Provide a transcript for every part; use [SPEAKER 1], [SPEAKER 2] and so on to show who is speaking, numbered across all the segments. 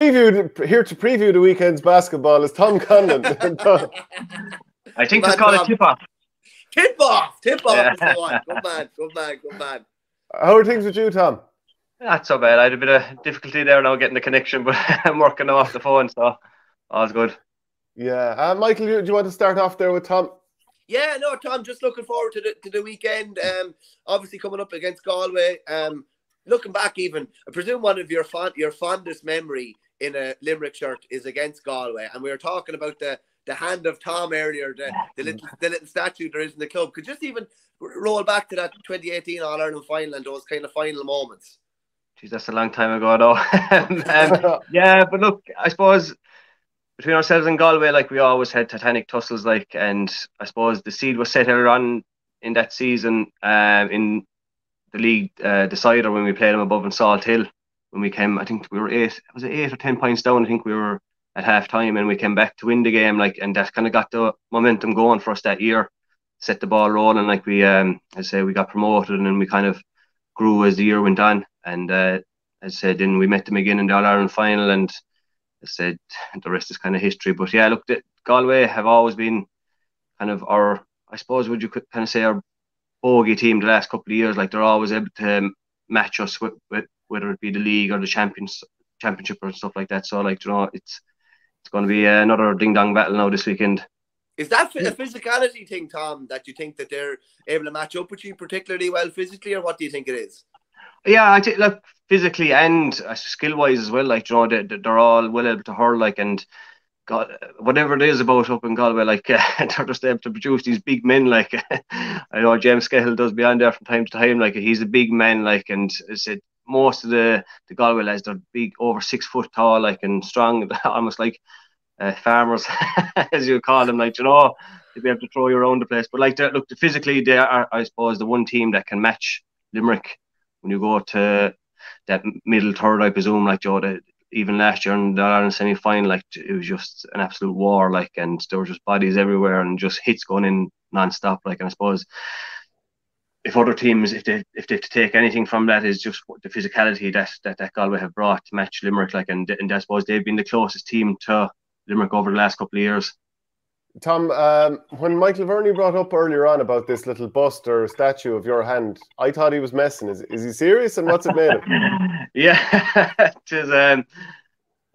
[SPEAKER 1] Preview, here to preview the weekend's basketball is Tom Condon.
[SPEAKER 2] I think it's called a tip off.
[SPEAKER 3] Tip off, tip off. Yeah. Good man, good man, good man.
[SPEAKER 1] How are things with you, Tom?
[SPEAKER 2] Not so bad. I had a bit of difficulty there now getting the connection, but I'm working off the phone, so all's good.
[SPEAKER 1] Yeah, uh, Michael, do you want to start off there with Tom?
[SPEAKER 3] Yeah, no, Tom. Just looking forward to the to the weekend. Um, obviously coming up against Galway. Um, looking back, even I presume one of your fond your fondest memory in a Limerick shirt is against Galway, and we were talking about the the hand of Tom earlier, the, the little the little statue there is in the club. Could just even roll back to that 2018 All Ireland final and those kind of final moments.
[SPEAKER 2] Geez, that's a long time ago, though. um, yeah, but look, I suppose between ourselves and Galway, like we always had titanic tussles, like, and I suppose the seed was set earlier on in that season, um, in the league uh, decider when we played them above in Salthill. When we came, I think we were eight, was it eight or ten points down? I think we were at half time, and we came back to win the game, like, and that kind of got the momentum going for us that year, set the ball rolling. Like we, um, I say, we got promoted, and then we kind of grew as the year went on. And uh, as I said, then we met them again in the All Ireland final, and I said the rest is kind of history. But yeah, look, Galway have always been kind of our, I suppose, would you kind of say our bogey team the last couple of years. Like they're always able to match us with, with whether it be the league or the champions championship or stuff like that. So like you know, it's it's going to be another ding dong battle now this weekend.
[SPEAKER 3] Is that a physicality thing, Tom? That you think that they're able to match up with you particularly well physically, or what do you think it is?
[SPEAKER 2] Yeah, I think like physically and uh, skill wise as well. Like you know, they, they're all well able to hurl. Like and God, whatever it is about up in Galway, like uh, they're just able to produce these big men. Like I know James Skehill does beyond there from time to time. Like he's a big man. Like and I said most of the the Galway lads they're big, over six foot tall, like and strong, almost like uh, farmers, as you call them. Like you know, to be able to throw you around the place. But like, look, physically, they are, I suppose, the one team that can match Limerick when you go to that middle third, I presume, like Joe, the, even last year in the Ireland semi final, like it was just an absolute war, like, and there were just bodies everywhere and just hits going in non-stop, like, and I suppose if other teams, if they if they take anything from that, is just the physicality that that, that Galway have brought to match Limerick, like, and, and I suppose they've been the closest team to Limerick over the last couple of years.
[SPEAKER 1] Tom, um, when Michael Verney brought up earlier on about this little bust or statue of your hand, I thought he was messing. Is, is he serious? And what's it made of?
[SPEAKER 2] yeah, is. Um,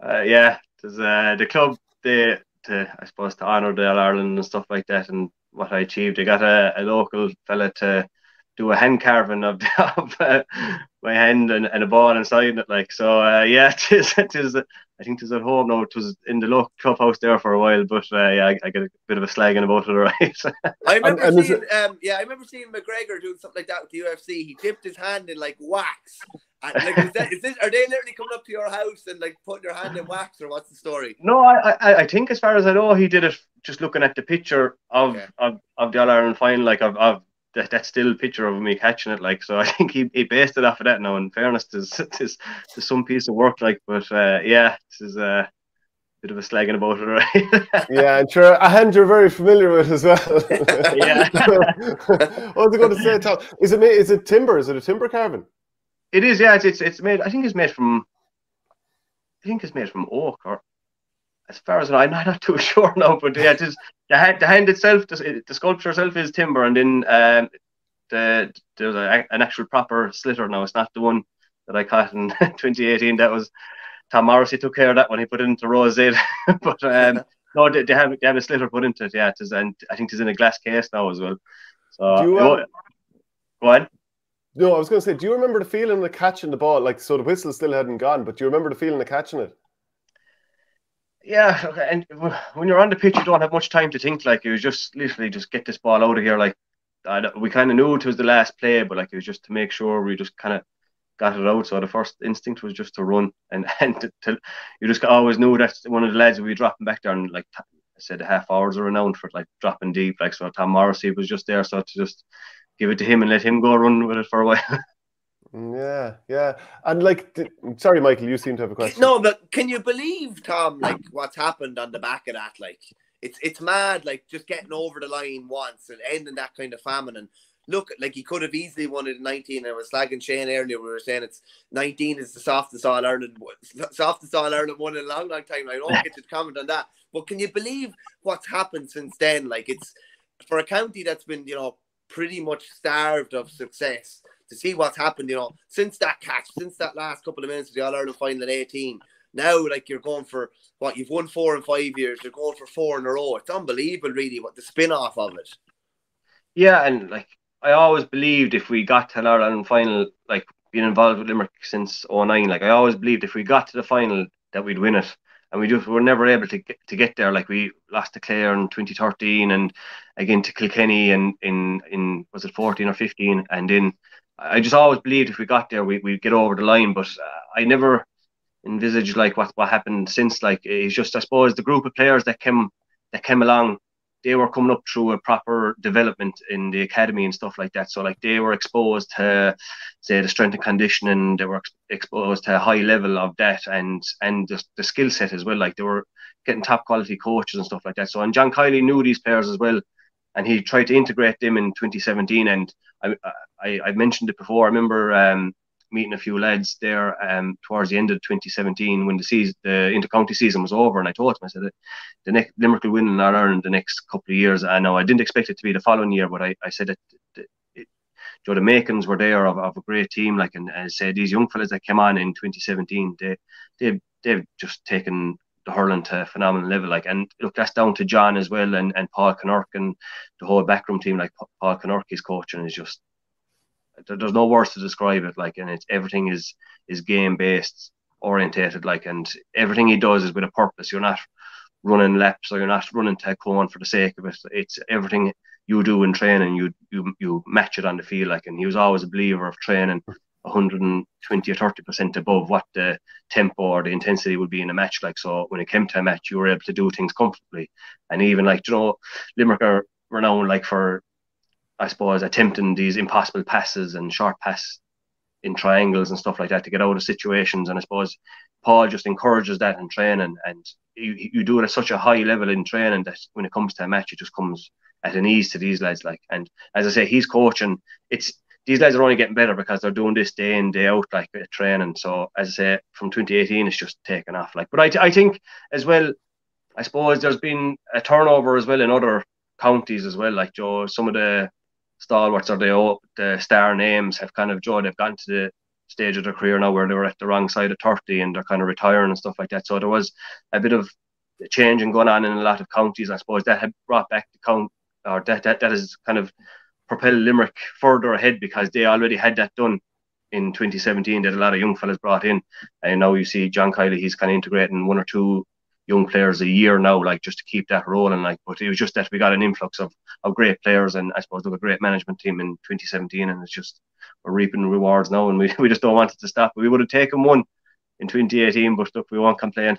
[SPEAKER 2] uh, yeah, is uh, the club. They, to I suppose, to honour the All Ireland and stuff like that, and what I achieved. They got a, a local fella to do a hand carving of, of uh, my hand and, and a ball inside it. Like so, uh, yeah, it is. It is. I think it was at home now. It was in the local clubhouse there for a while, but uh, yeah, I, I, get a bit of a slagging about it, right?
[SPEAKER 3] I remember and, and seeing, it... um, yeah, I remember seeing McGregor doing something like that with the UFC. He dipped his hand in like wax. And, like, is, that, is this? Are they literally coming up to your house and like putting your hand in wax, or what's the story?
[SPEAKER 2] No, I, I, I think as far as I know, he did it just looking at the picture of okay. of, of the All Ireland final, like of, of that, that still a picture of me catching it. Like, so I think he, he based it off of that now. In fairness, there's, there's, there's some piece of work, like, but uh, yeah, this is a bit of a slagging about it, right?
[SPEAKER 1] yeah, and sure, a hand you're very familiar with as well. yeah. what was I going to say, Tom? Is it made, is it timber? Is it a timber carving?
[SPEAKER 2] It is, yeah. It's, it's, it's made, I think it's made from, I think it's made from oak or as far as I know, I'm not too sure now, but yeah, it is the hand, the hand itself, the, the sculpture itself is timber, and then um, the there's a, an actual proper sliotar now. It's not the one that I caught in 2018. That was Tom Morrissey took care of that when He put it into Rose but um, no, they, they, have they have a sliotar put into it. Yeah, it is, and I think it's in a glass case now as well. So do you, um, go ahead.
[SPEAKER 1] No, I was going to say, do you remember the feeling of catching the ball? Like, so the whistle still hadn't gone, but do you remember the feeling of catching it?
[SPEAKER 2] Yeah, and when you're on the pitch, you don't have much time to think. Like it was just literally just get this ball out of here. Like we kind of knew it was the last play, but like it was just to make sure we just kind of got it out. So the first instinct was just to run, and and to, to, you just always knew that one of the lads would be dropping back there, and like I said, the half hours are renowned for like dropping deep. Like so, Tom Morrissey was just there, so to just give it to him and let him go run with it for a while.
[SPEAKER 1] Yeah, yeah, and like, sorry, Michael, you seem to have a question.
[SPEAKER 3] No, but can you believe, Tom, like what's happened on the back of that? Like, it's it's mad. Like just getting over the line once and ending that kind of famine, and look like he could have easily won it in 19. I was slagging Shane earlier. We were saying it's 19 is the softest All Ireland, softest All Ireland one in a long, long time. I don't get to comment on that, but can you believe what's happened since then? Like it's for a county that's been, you know, pretty much starved of success. To see what's happened, you know, since that catch, since that last couple of minutes of the All Ireland final in 18, now like you're going for what you've won four in five years, you're going for four in a row. It's unbelievable, really, what the spin off of it.
[SPEAKER 2] Yeah, and like I always believed if we got to an Ireland final, like being involved with Limerick since 09, like I always believed if we got to the final that we'd win it. And we just were never able to get, to get there. Like we lost to Clare in 2013 and again to Kilkenny and in, in, was it 14 or 15? And then I just always believed if we got there, we, we'd get over the line. But uh, I never envisaged like what, what happened since. Like it's just, I suppose, the group of players that came that came along they were coming up through a proper development in the academy and stuff like that. So like they were exposed to say the strength and conditioning, they were ex- exposed to a high level of that and and the, the skill set as well. Like they were getting top quality coaches and stuff like that. So and John Kiely knew these players as well, and he tried to integrate them in 2017. And I I, I mentioned it before. I remember um, meeting a few lads there um, towards the end of 2017 when the season, the intercounty season was over, and I told them I said the next Limerick will win in Ireland the next couple of years. I know I didn't expect it to be the following year, but I, I said that. It, it, Joe, the makings were there of, of a great team. Like, and I said, these young fellas that came on in 2017, they, they, they've just taken the hurling to a phenomenal level. Like, and look, that's down to John as well, and, and Paul Kinnerk and the whole backroom team. Like Paul Kinnerk, his coaching is just there's no words to describe it like and it's everything is is game based orientated like and everything he does is with a purpose you're not running laps or you're not running to one for the sake of it it's everything you do in training you you you match it on the field like and he was always a believer of training 120 or 30 percent above what the tempo or the intensity would be in a match like so when it came to a match you were able to do things comfortably and even like you know Limerick are renowned like for I suppose, attempting these impossible passes and short pass in triangles and stuff like that to get out of situations. And I suppose Paul just encourages that in training, and you, you do it at such a high level in training that when it comes to a match, it just comes at an ease to these lads. Like, and as I say, he's coaching. It's these guys are only getting better because they're doing this day in day out, like training. So as I say, from 2018, it's just taken off. Like, but I, I think as well, I suppose there's been a turnover as well in other counties as well. Like Joe, some of the stalwarts or the the star names have kind of Joe They've gone to the stage of their career now where they were at the wrong side of 30 and they're kind of retiring and stuff like that. So there was a bit of changing going on in a lot of counties. I suppose that had brought back the count or that that, that has kind of propelled Limerick further ahead because they already had that done in 2017 that a lot of young fellas brought in. And now you see John Kiely, he's kind of integrating one or two young players a year now, like just to keep that rolling. Like, but it was just that we got an influx of, of great players, and I suppose a great management team in 2017, and it's just we're reaping rewards now, and we, we just don't want it to stop. We would have taken one in 2018, but look, we won't complain.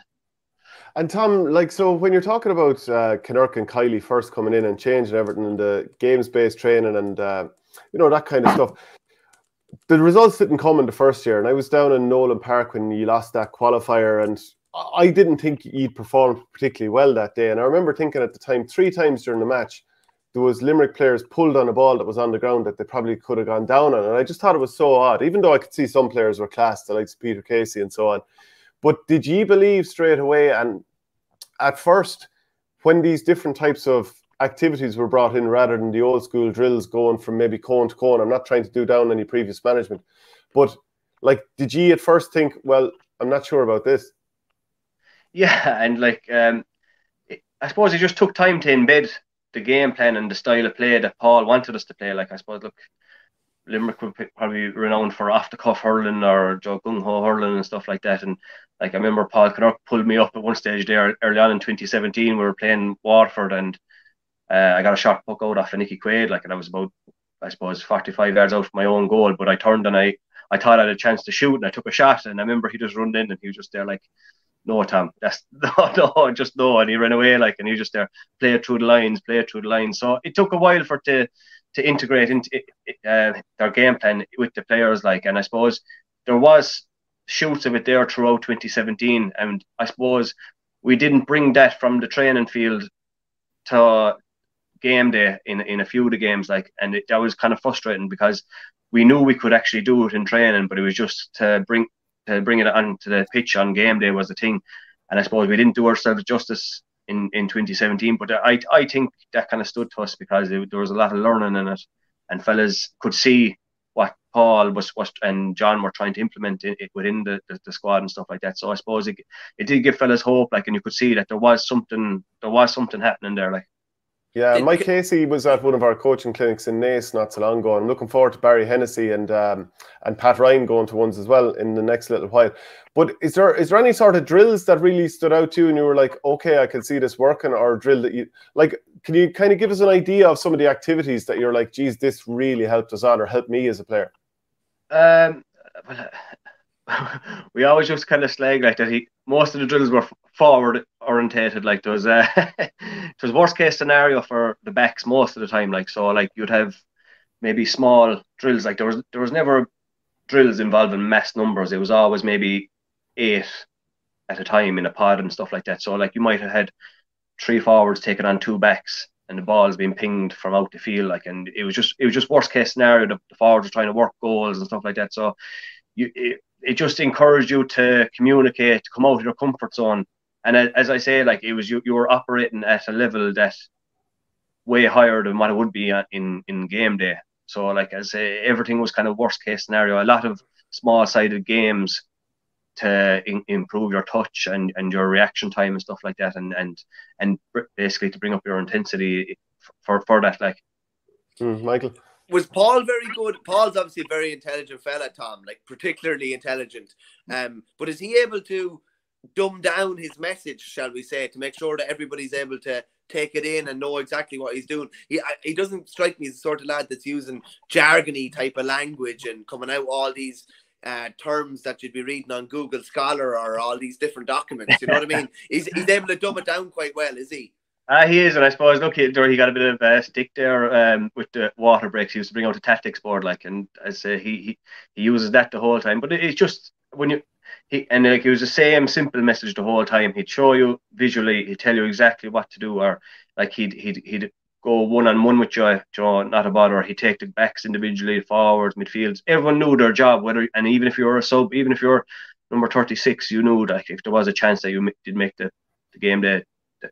[SPEAKER 1] And Tom, like, so when you're talking about uh, Kinnerk and Kiely first coming in and changing everything and the games-based training and uh, you know that kind of stuff, the results didn't come in the first year. And I was down in Nolan Park when you lost that qualifier, and I didn't think you'd performed particularly well that day. And I remember thinking at the time, three times during the match, there was Limerick players pulled on a ball that was on the ground that they probably could have gone down on. And I just thought it was so odd, even though I could see some players were classed, like Peter Casey and so on. But did you believe straight away? And at first, when these different types of activities were brought in rather than the old school drills going from maybe cone to cone, I'm not trying to do down any previous management, but like, did you at first think, well, I'm not sure about this?
[SPEAKER 2] yeah, and like um, I suppose it just took time to embed the game plan and the style of play that Paul wanted us to play. Like I suppose, look, Limerick would probably renowned for off the cuff hurling or Joe Gung Ho hurling and stuff like that. And like I remember Paul Kinnerk pulled me up at one stage there early on in 2017. We were playing Waterford and uh, I got a shot puck out off of Nicky Quaid, like, and I was about, I suppose, 45 yards out from my own goal. But I turned and I, I thought I had a chance to shoot, and I took a shot. And I remember he just run in, and he was just there, like, no, Tom, that's no, no, just no. And he ran away like, and he was just there, play it through the lines, play it through the lines. So it took a while for to to integrate into uh, their game plan with the players, like, and I suppose there was shoots of it there throughout 2017, and I suppose we didn't bring that from the training field to game day in in a few of the games, like, and it, that was kind of frustrating because we knew we could actually do it in training, but it was just to bring to bring it onto the pitch on game day was the thing. And I suppose we didn't do ourselves justice in, in 2017. But I I think that kind of stood to us because it, there was a lot of learning in it, and fellas could see what Paul was, was and John were trying to implement it, it within the, the, the, squad and stuff like that. So I suppose it, it did give fellas hope, like, and you could see that there was something there was something happening there, like.
[SPEAKER 1] Yeah, Mike Casey was at one of our coaching clinics in Naas not so long ago. I'm looking forward to Barry Hennessy and um, and Pat Ryan going to ones as well in the next little while. But is there is there any sort of drills that really stood out to you and you were like, okay, I can see this working, or drill that you like? Can you kind of give us an idea of some of the activities that you're like, geez, this really helped us out or helped me as a player?
[SPEAKER 2] Um, we always just kind of slag like that. He most of the drills were forward orientated. Like there was uh, a it was worst case scenario for the backs most of the time. Like so, like you'd have maybe small drills. Like there was there was never drills involving mass numbers. It was always maybe eight at a time in a pod and stuff like that. So like you might have had three forwards taking on two backs and the ball's being pinged from out the field. Like and it was just it was just worst case scenario. The, the forwards were trying to work goals and stuff like that. So you it, it just encouraged you to communicate, to come out of your comfort zone. And as I say, like it was you, you were operating at a level that way higher than what it would be uh, in in game day. So like I say, uh, everything was kind of worst case scenario. A lot of small sided games to in, improve your touch and, and your reaction time and stuff like that, and and and basically to bring up your intensity eh, for for that. Like,
[SPEAKER 1] mm, Michael
[SPEAKER 3] was Paul very good? Paul's obviously a very intelligent fella, Tom, like particularly intelligent. Um, but is he able to dumb down his message, shall we say, to make sure that everybody's able to take it in and know exactly what he's doing? He he doesn't strike me as the sort of lad that's using jargony type of language and coming out all these uh, terms that you'd be reading on Google Scholar or all these different documents. You know what I mean? He's he's able to dumb it down quite well, is he?
[SPEAKER 2] Uh, he is, and I suppose look, he, he got a bit of a stick there um, with the water breaks. He used to bring out a tactics board, like, and I say he, he he uses that the whole time. But it, it's just when you he and like it was the same simple message the whole time. He'd show you visually, he'd tell you exactly what to do, or like he'd he'd he'd go one on one with you, know, not a bother. He'd take the backs individually, forwards, midfields. Everyone knew their job, whether and even if you were a sub, even if you're number thirty six, you knew that if there was a chance that you did make the, the game day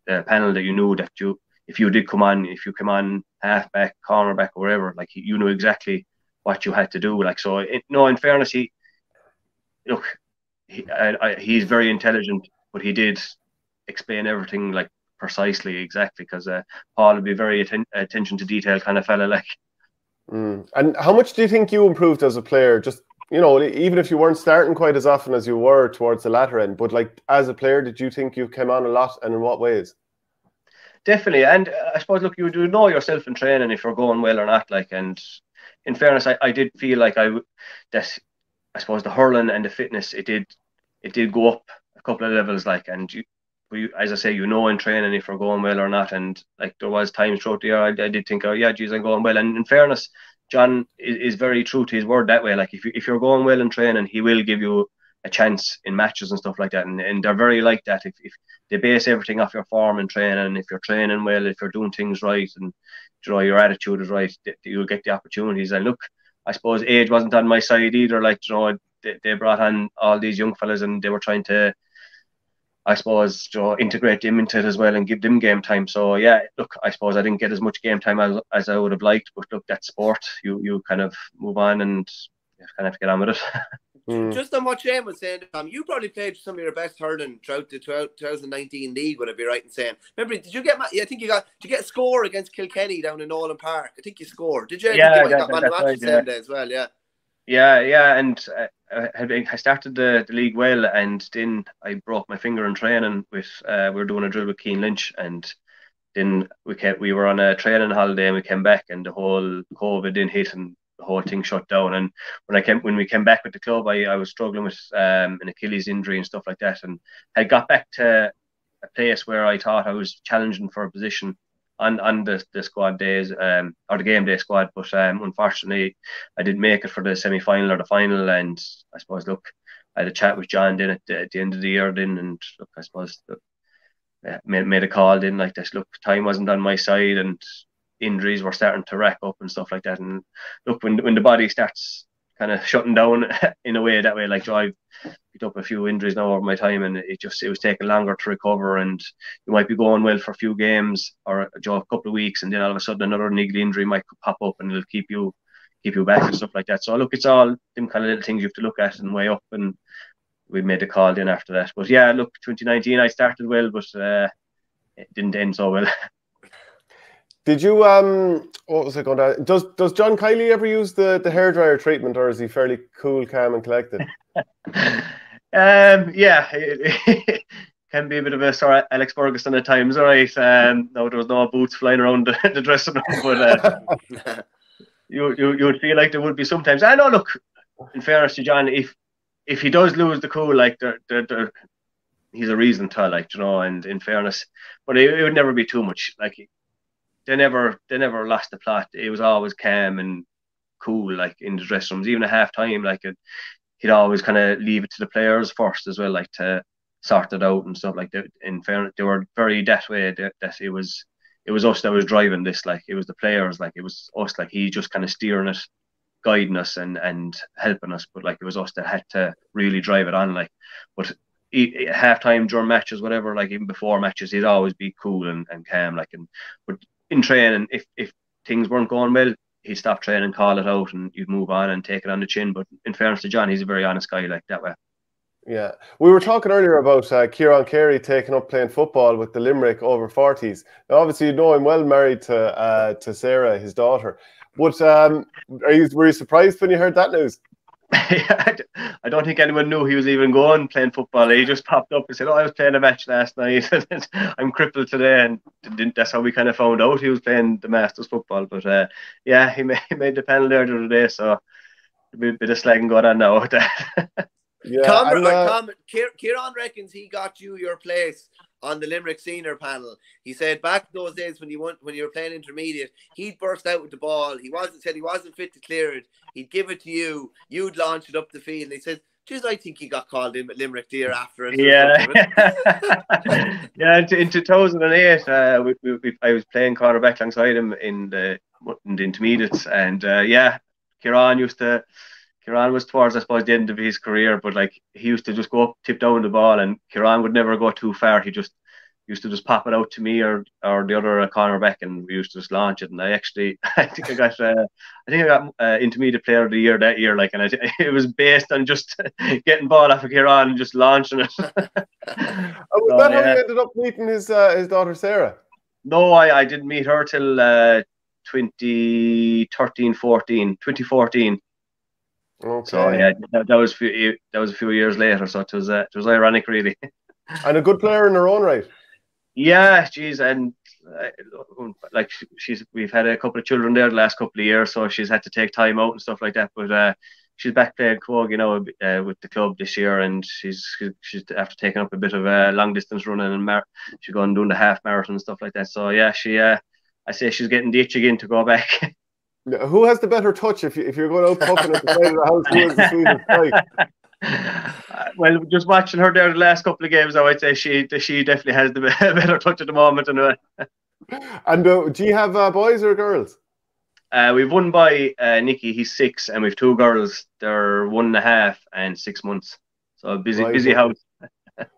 [SPEAKER 2] uh, panel that you knew that you if you did come on if you come on half back corner back or whatever like you knew exactly what you had to do like so it, no in fairness he look he, I, I, he's very intelligent but he did explain everything like precisely exactly because uh, Paul would be very atten- attention to detail kind of fella like
[SPEAKER 1] mm. and how much do you think you improved as a player just you know, even if you weren't starting quite as often as you were towards the latter end, but like as a player, did you think you came on a lot and in what ways?
[SPEAKER 2] Definitely, and uh, I suppose look, you do know yourself in training if you're going well or not. Like, and in fairness, I, I did feel like I that I suppose the hurling and the fitness it did it did go up a couple of levels. Like, and you, you as I say, you know in training if you're going well or not. And like there was times throughout the year I, I did think, oh yeah, geez, I'm going well. And in fairness, John is, is very true to his word that way. Like if you, if you're going well in training, he will give you a chance in matches and stuff like that. And, and they're very like that. If, if they base everything off your form and training, if you're training well, if you're doing things right, and you know your attitude is right, you'll get the opportunities. And look, I suppose age wasn't on my side either. Like you know, they, they brought on all these young fellas and they were trying to I suppose, you know, integrate them into it as well and give them game time. So yeah, look, I suppose I didn't get as much game time as, as I would have liked, but look, that's sport. You you kind of move on and you kind of have to get on with it.
[SPEAKER 3] Mm. Just on what Shane was saying, Tom, you probably played some of your best hurling throughout the 2019 league. Would I be right in saying? Remember, did you get? I think you got. Did you get a score against Kilkenny down in Nolan Park? I think you scored. Did you?
[SPEAKER 2] Yeah,
[SPEAKER 3] you
[SPEAKER 2] that, that, that's right, yeah.
[SPEAKER 3] as well. Yeah.
[SPEAKER 2] Yeah, yeah, and uh, I started the, the league well, and then I broke my finger in training. With uh, we were doing a drill with Cian Lynch, and then we kept, we were on a training holiday, and we came back, and the whole COVID didn't hit, and the whole thing shut down. And when I came when we came back with the club, I, I was struggling with um, an Achilles injury and stuff like that, and I got back to a place where I thought I was challenging for a position on on the, the squad days um or the game day squad but um unfortunately I didn't make it for the semi final or the final and I suppose look I had a chat with John then at the, at the end of the year then and look I suppose the, made, made a call then like this look time wasn't on my side and injuries were starting to rack up and stuff like that. And look, when when the body starts kind of shutting down in a way that way, like I've picked up a few injuries now over my time, and it just it was taking longer to recover. And you might be going well for a few games or a couple of weeks, and then all of a sudden another niggly injury might pop up, and it'll keep you keep you back and stuff like that. So look, it's all them kind of little things you have to look at and weigh up and we made a call then after that. But yeah, look, 2019 I started well, but uh, it didn't end so well.
[SPEAKER 1] Did you um what was I going to does does John Kiely ever use the the hairdryer treatment or is he fairly cool, calm and collected?
[SPEAKER 2] um yeah can be a bit of a sorry Alex Ferguson at times, all right. Um no there was no boots flying around the, the dressing room, but uh, you, you you would feel like there would be sometimes. I know look, in fairness to John, if if he does lose the cool, like there, there, there, he's a reason to, like you know. And in fairness, but it, it, would never be too much. Like they never, they never lost the plot. It was always calm and cool, like in the dressing rooms. Even at half time, like it, he'd always kind of leave it to the players first as well, like to sort it out and stuff like that. In fairness, they were very that way. That, that it was, it was us that was driving this. Like it was the players. Like it was us. Like he just kind of steering it guiding us and and helping us, but like it was us that had to really drive it on. Like, but half time during matches, whatever, like even before matches, he'd always be cool and, and calm. Like, and but in training, if if things weren't going well, he'd stop training, call it out, and you'd move on and take it on the chin. But in fairness to John, he's a very honest guy like that way.
[SPEAKER 1] Yeah, we were talking earlier about uh, Kieran Carey taking up playing football with the Limerick over forties. Now, obviously, you know him well, married to uh, to Sarah, his daughter. But um, are you were you surprised when you heard that news?
[SPEAKER 2] I don't think anyone knew he was even going playing football. He just popped up and said, "Oh, I was playing a match last night. I'm crippled today," and that's how we kind of found out he was playing the Masters football. But uh, yeah, he made, he made the panel there the other day, so a bit, bit of slagging going on now.
[SPEAKER 3] yeah, Tom, and, uh, Tom, Kieran reckons he got you your place on the Limerick senior panel. He said back those days when you went when you were playing intermediate, he'd burst out with the ball. He wasn't said he wasn't fit to clear it. He'd give it to you. You'd launch it up the field. And he said, "Geez, I think he got called in at Limerick dear after it."
[SPEAKER 2] Yeah, yeah. In, 2008, uh, we, we, I was playing quarterback alongside him in the in the intermediates, and uh, yeah, Kieran used to. Kieran was towards, I suppose, the end of his career, but like he used to just go up, tip down the ball, and Kieran would never go too far. He just used to just pop it out to me or or the other uh, back, and we used to just launch it. And I actually, I think I got, uh, I think I got uh, intermediate player of the year that year. Like, and I, it was based on just getting ball off of Kieran and just launching it.
[SPEAKER 1] oh, was so, that how you ended up meeting his uh, his daughter Sarah?
[SPEAKER 2] No, I, I didn't meet her till uh, 2013, 14, 2014. Okay. So yeah, that, that was few, that was a few years later. So it was uh, it was ironic, really.
[SPEAKER 1] and a good player in her own right.
[SPEAKER 2] Yeah, geez, and uh, like she's we've had a couple of children there the last couple of years, so she's had to take time out and stuff like that. But uh, she's back playing Quogue, you know, uh, with the club this year, and she's she's after taking up a bit of uh, long distance running and mar- she's going doing the half marathon and stuff like that. So yeah, she uh, I say she's getting the itch again to go back.
[SPEAKER 1] Who has the better touch if, you, if you're going out pumping at the side of the house? Who has the sweetest
[SPEAKER 2] well, just watching her there the last couple of games, I would say she she definitely has the better touch at the moment. Anyway.
[SPEAKER 1] and uh, do you have uh, boys or girls?
[SPEAKER 2] Uh, we've one boy, uh, Nicky. He's six, and we've two girls. They're one and a half and six months. So busy, right. busy house.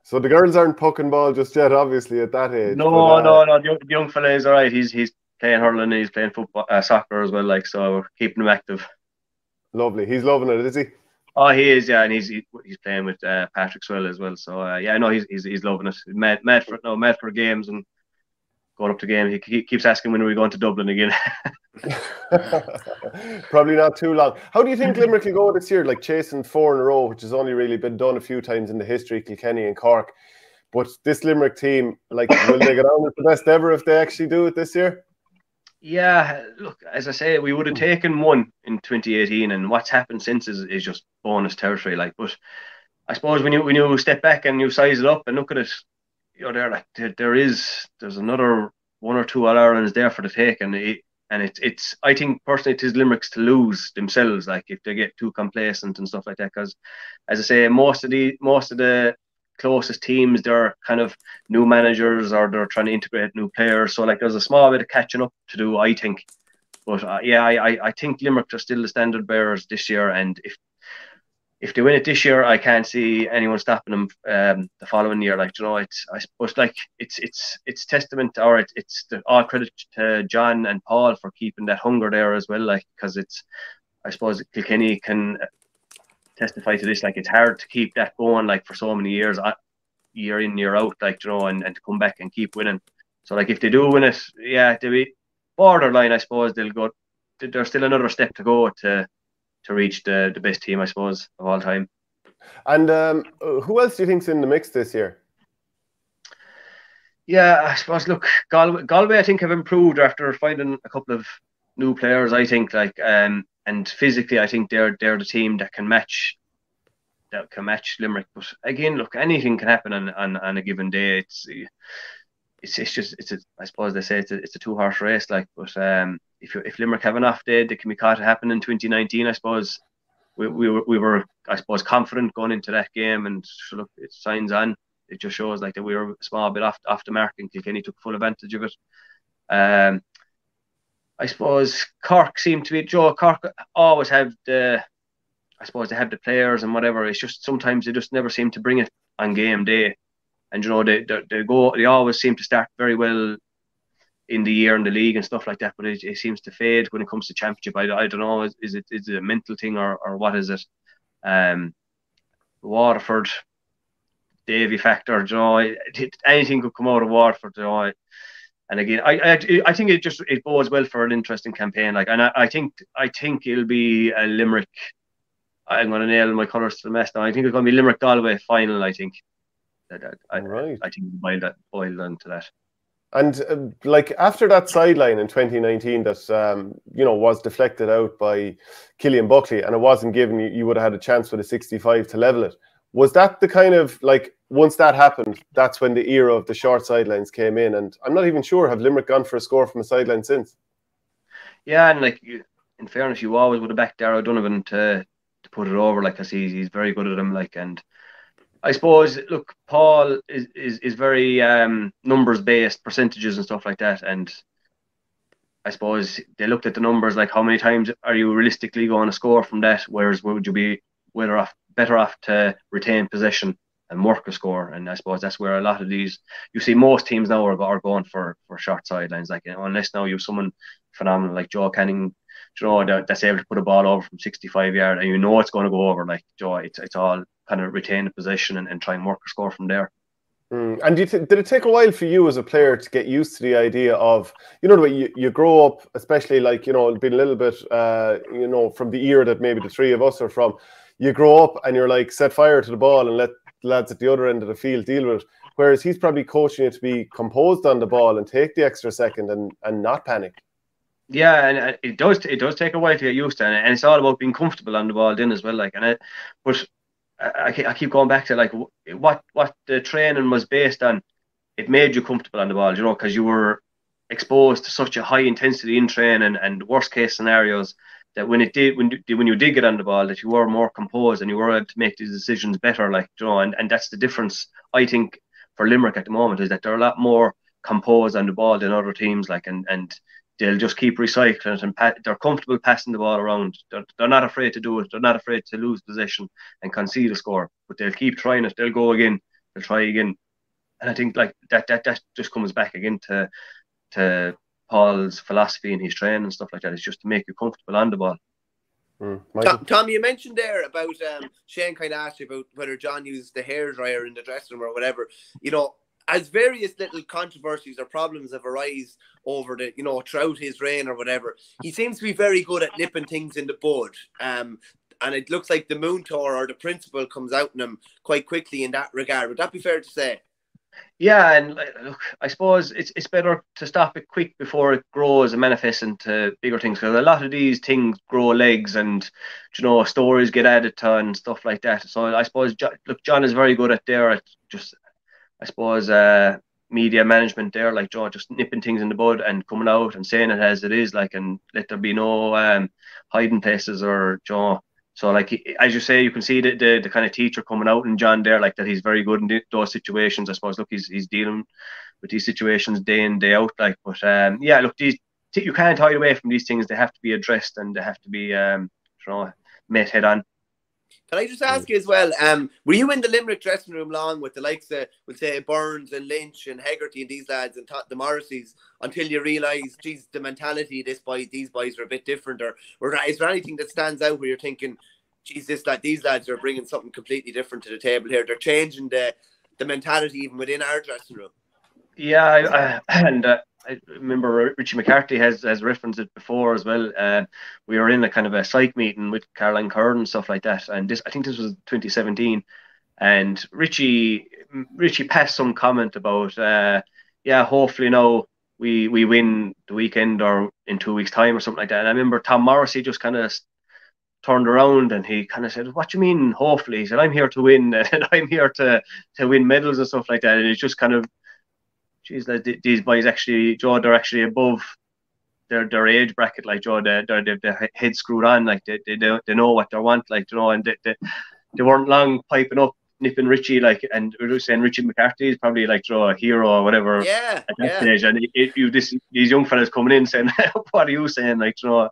[SPEAKER 1] so the girls aren't poking ball just yet, obviously at that age.
[SPEAKER 2] No, but, uh, no, no. The young, the young fella is all right. He's he's playing hurling. And he's playing football, uh, soccer as well. Like so, we're keeping him active.
[SPEAKER 1] Lovely. He's loving it, is he?
[SPEAKER 2] Oh, he is, yeah, and he's he's playing with uh, Patrickswell as well. So uh, yeah, no, he's, he's he's loving it. Met met for no met for games and going up to game. He, he keeps asking when are we going to Dublin again.
[SPEAKER 1] Probably not too long. How do you think Limerick will go this year? Like chasing four in a row, which has only really been done a few times in the history, Kilkenny and Cork. But this Limerick team, like, will they get on as the best ever if they actually do it this year?
[SPEAKER 2] Yeah, look, as I say, we would have hmm. taken one in 2018, and what's happened since is, is just bonus territory. Like, but I suppose when you when you step back and you size it up and look at it, you're there like there, there is there's another one or two All Irelands there for the take, and it, and it's it's I think personally it is Limerick's to lose themselves, like if they get too complacent and stuff like that. Because as I say, most of the most of the closest teams, they're kind of new managers or they're trying to integrate new players. So like there's a small bit of catching up to do, I think. But uh, yeah, I, I think Limerick are still the standard bearers this year, and if if they win it this year, I can't see anyone stopping them um, the following year. Like you know, it's I suppose like it's it's it's testament or it, it's the, all credit to John and Paul for keeping that hunger there as well. Like because it's I suppose Kilkenny can testify to this. Like it's hard to keep that going like for so many years, year in year out. Like you know, and, and to come back and keep winning. So like if they do win it, yeah, they'll be borderline. I suppose they'll go. There's still another step to go to to reach the, the best team, I suppose, of all time.
[SPEAKER 1] And um, who else do you think's in the mix this year?
[SPEAKER 2] Yeah, I suppose. Look, Galway, Galway, I think have improved after finding a couple of new players. I think, like, um, and physically, I think they're they're the team that can match that can match Limerick. But again, look, anything can happen on on, on a given day. It's it's, it's just it's a, I suppose they say it's a, it's a two horse race like but um if if Limerick have an off day they can be caught to happen in 2019 I suppose we, we were we were I suppose confident going into that game and look it signs on it just shows like that we were a small bit off off the mark and Kilkenny took full advantage of it um I suppose Cork seemed to be Joe Cork always have the I suppose they have the players and whatever it's just sometimes they just never seem to bring it on game day and you know they, they, they go they always seem to start very well in the year in the league and stuff like that, but it, it seems to fade when it comes to championship. I, I don't know, is, is it is it a mental thing or, or what is it? Um, Waterford, Davy factor, you know, anything could come out of Waterford, you know. And again, I, I I think it just it bodes well for an interesting campaign. Like, and I, I think I think it'll be a Limerick. I'm going to nail my colours to the mess now. I think it's going to be Limerick Galway final. I think. I, I, right. I think boil that boil down to that.
[SPEAKER 1] And uh, like after that sideline in 2019 that um, you know was deflected out by Cillian Buckley and it wasn't given, you, you would have had a chance with a 65 to level it. Was that the kind of like once that happened, that's when the era of the short sidelines came in? And I'm not even sure have Limerick gone for a score from a sideline since.
[SPEAKER 2] Yeah, and like you, in fairness, you always would have backed Darragh Donovan to to put it over. Like I see, he's very good at them. Like and I suppose look, Paul is is, is very um, numbers based, percentages and stuff like that, and I suppose they looked at the numbers like how many times are you realistically going to score from that? Whereas would you be better off better off to retain possession and work a score? And I suppose that's where a lot of these you see most teams now are, are going for for short sidelines. Like you know, unless now you have someone phenomenal like Joe Canning, you know, that's able to put a ball over from 65 yard and you know it's going to go over. Like Joe, it's it's all kind of retain the position and, and try and work a score from there.
[SPEAKER 1] Mm. And did, did it take a while for you as a player to get used to the idea of, you know, the way you, you grow up, especially like, you know, being a little bit, uh, you know, from the era that maybe the three of us are from, you grow up and you're like, set fire to the ball and let lads at the other end of the field deal with it. Whereas he's probably coaching you to be composed on the ball and take the extra second and, and not panic.
[SPEAKER 2] Yeah, and it does it does take a while to get used to, and it's all about being comfortable on the ball then as well. Like, and it, but I, I keep going back to like what what the training was based on. It made you comfortable on the ball, you know, because you were exposed to such a high intensity in training and worst case scenarios that when it did when when you did get on the ball that you were more composed and you were able to make these decisions better like you know and, and that's the difference I think for Limerick at the moment is that they're a lot more composed on the ball than other teams like and and they'll just keep recycling it and pa- they're comfortable passing the ball around. They're, they're not afraid to do it. They're not afraid to lose possession and concede a score. But they'll keep trying it. They'll go again. They'll try again. And I think like that that that just comes back again to to Paul's philosophy and his training and stuff like that. It's just to make you comfortable on the ball.
[SPEAKER 3] Mm, Tom, Tom, you mentioned there about um, Shane kind of asked you about whether John used the hair dryer in the dressing room or whatever. You know, as various little controversies or problems have arisen over the, you know, throughout his reign or whatever, he seems to be very good at nipping things in the bud. Um, and it looks like the Moon Tour or the principal comes out in him quite quickly in that regard. Would that be fair to say?
[SPEAKER 2] Yeah, and look, I suppose it's it's better to stop it quick before it grows and manifests into bigger things. Because a lot of these things grow legs, and you know stories get added to and stuff like that. So I suppose look, John is very good at there at just I suppose, uh, media management there, like John, just nipping things in the bud and coming out and saying it as it is, like, and let there be no um, hiding places or Joe So like as you say, you can see the, the, the kind of teacher coming out in John there, like that he's very good in those situations. I suppose. Look, he's he's dealing with these situations day in day out. Like, but um, yeah, look, these you can't hide away from these things. They have to be addressed and they have to be um, you know met head on.
[SPEAKER 3] Can I just ask you as well? Um, were you in the Limerick dressing room long with the likes of, we'll say, Burns and Lynch and Hegarty and these lads and the Morrisseys until you realise, geez, the mentality of this boy, these boys are a bit different? Or, or is there anything that stands out where you're thinking, geez, this lad, these lads are bringing something completely different to the table here? They're changing the the mentality even within our dressing room.
[SPEAKER 2] Yeah, I, I, and uh, I remember Richie McCarthy has has referenced it before as well. Uh, we were in a kind of a psych meeting with Caroline Currid and stuff like that, and this I think this was 2017, and Richie Richie passed some comment about uh, yeah, hopefully now we we win the weekend or in two weeks time or something like that. And I remember Tom Morrissey just kind of turned around and he kind of said, "What do you mean? Hopefully," he said, "I'm here to win and I'm here to to win medals and stuff like that." And it's just kind of geez, these boys actually, Joe, they're actually above their their age bracket, like Joe, they're, they're, they're, their head screwed on, like they, they, they know what they want, like, you know, and they, they, they weren't long piping up nipping Richie, like, and we were saying Richie McCarthy is probably like you know, a hero or whatever
[SPEAKER 3] yeah,
[SPEAKER 2] at that
[SPEAKER 3] yeah.
[SPEAKER 2] stage. And it, it, you, this, these young fellas coming in saying, what are you saying? Like, you know,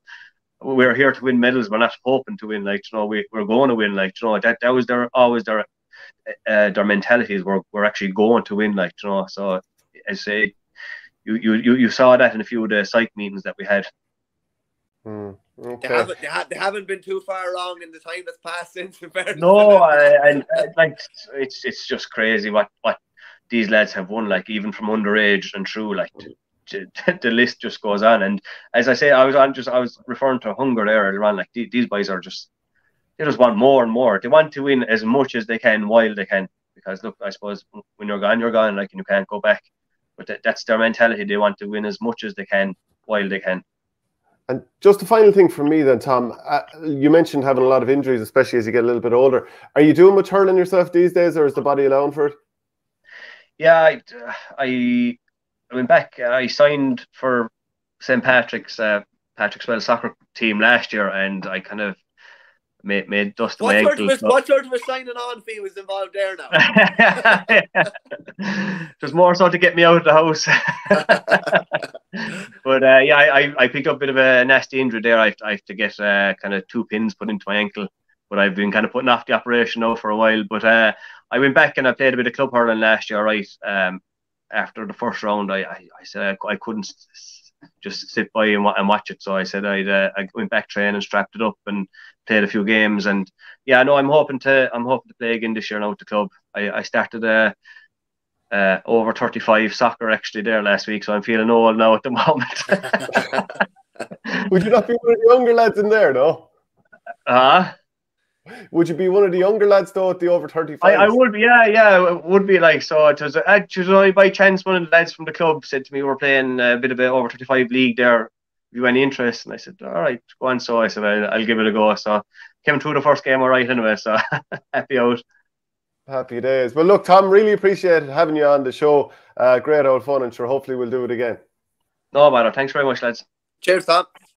[SPEAKER 2] we're here to win medals. We're not hoping to win. Like, you know, we, we're going to win. Like, you know, that, that was their, always their, uh, their mentalities were, we're actually going to win. Like, you know, so I say, you, you, you saw that in a few of the psych meetings that we had.
[SPEAKER 1] Mm, okay.
[SPEAKER 3] They haven't, they, ha- they haven't been too far along in the time that's passed since.
[SPEAKER 2] No, uh, and uh, like it's it's just crazy what what these lads have won. Like even from underage and through, like to, to, the list just goes on. And as I say, I was on just I was referring to hunger there earlier on. Like these, these boys are just they just want more and more. They want to win as much as they can while they can. Because look, I suppose when you're gone, you're gone. Like and you can't go back. But that, that's their mentality. They want to win as much as they can while they can.
[SPEAKER 1] And just the final thing for me, then, Tom. Uh, you mentioned having a lot of injuries, especially as you get a little bit older. Are you doing much hurling yourself these days, or is the body allowing for it?
[SPEAKER 2] Yeah, I, I, I went back. I signed for St Patrick's uh, Patrickswell soccer team last year, and I kind of made, made dust
[SPEAKER 3] what
[SPEAKER 2] my
[SPEAKER 3] sort,
[SPEAKER 2] ankles.
[SPEAKER 3] of a, what sort of signing on fee was involved there now?
[SPEAKER 2] There's more so to get me out of the house. but uh, yeah, I, I picked up a bit of a nasty injury there. I, I have to get uh, kind of two pins put into my ankle. But I've been kind of putting off the operation now for a while. But uh, I went back and I played a bit of club hurling last year, right? Um, after the first round, I, I, I said I, I couldn't just sit by and, and watch it. So I said I'd uh, I went back training, and strapped it up, and played a few games. And yeah, no, I'm hoping to I'm hoping to play again this year now at the club. I, I started uh, uh, over 35 soccer actually there last week, so I'm feeling old now at the
[SPEAKER 1] moment. Would you not be one of the younger lads in there, no?
[SPEAKER 2] Uh
[SPEAKER 1] would you be one of the younger lads though at the over 35?
[SPEAKER 2] I, I would, be, yeah, yeah, it would be like so. It was actually by chance one of the lads from the club said to me, "We're playing a bit of an over 35 league there. Have you any interest?" And I said, "All right, go on." So I said, "I'll, I'll give it a go." So came through the first game all right anyway. So happy out.
[SPEAKER 1] Happy days. Well, look, Tom, really appreciate having you on the show. Uh, great old fun, and sure, hopefully we'll do it again.
[SPEAKER 2] No matter. Thanks very much, lads.
[SPEAKER 3] Cheers, Tom.